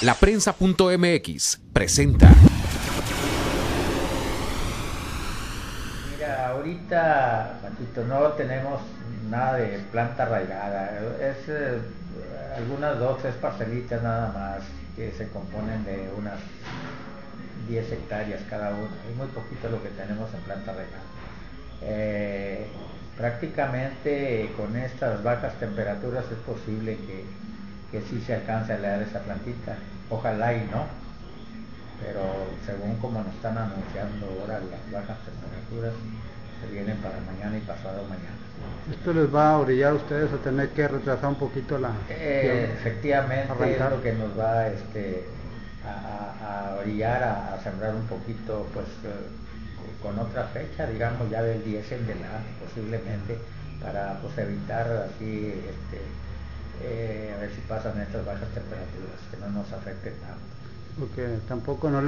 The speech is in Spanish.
Laprensa.mx presenta. Mira, ahorita, no tenemos nada de planta arraigada. Es eh, algunas dos, tres parcelitas nada más que se componen de unas 10 hectáreas cada una. Es muy poquito lo que tenemos en planta arraigada. Eh, prácticamente con estas bajas temperaturas es posible que, que sí se alcance a leer esa plantita. Ojalá y no. Pero según como nos están anunciando ahora las bajas temperaturas, se vienen para mañana y pasado mañana. ¿Esto les va a orillar a ustedes a tener que retrasar un poquito la... Eh, efectivamente Arrancar. es lo que nos va este, a, a- orillar a, a sembrar un poquito pues eh, con otra fecha, digamos ya del 10 en delante posiblemente, para pues evitar así este, ver si pasan estas bajas temperaturas, que no nos afecten tanto. Porque tampoco no les